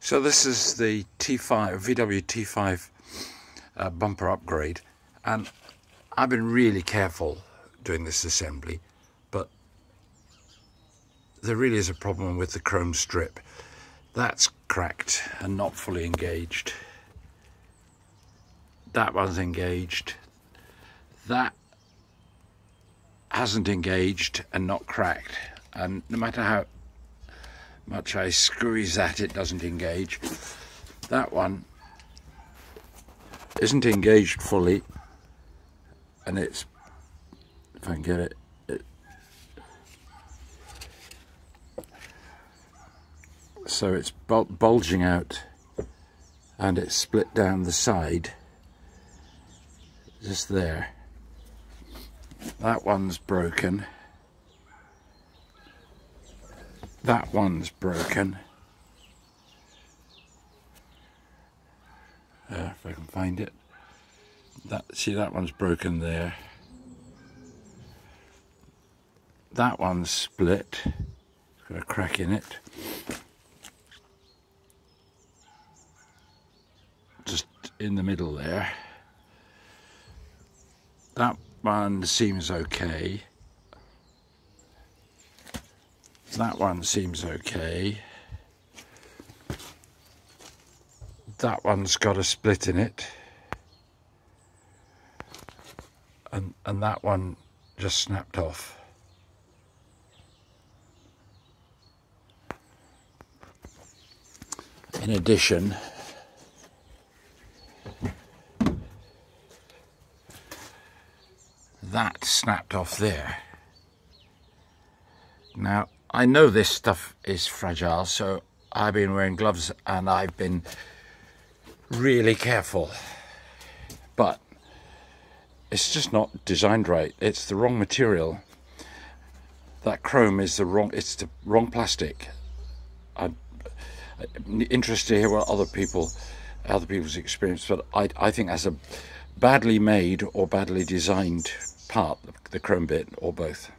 So this is the T5 VW T5 uh, bumper upgrade. And I've been really careful doing this assembly but there really is a problem with the chrome strip. That's cracked and not fully engaged. That one's engaged. That hasn't engaged and not cracked. And no matter how much I squeeze that it doesn't engage. That one isn't engaged fully and it's if I can get it, it so it's bul bulging out and it's split down the side just there. That one's broken that one's broken. Uh, if I can find it. That see that one's broken there. That one's split. It's Got a crack in it. Just in the middle there. That one seems okay. That one seems okay. That one's got a split in it. And, and that one just snapped off. In addition, that snapped off there. Now, I know this stuff is fragile, so I've been wearing gloves and I've been really careful. But it's just not designed right. It's the wrong material. That chrome is the wrong, it's the wrong plastic. I'm interested to hear what other people, other people's experience, but I, I think that's a badly made or badly designed part, the chrome bit, or both.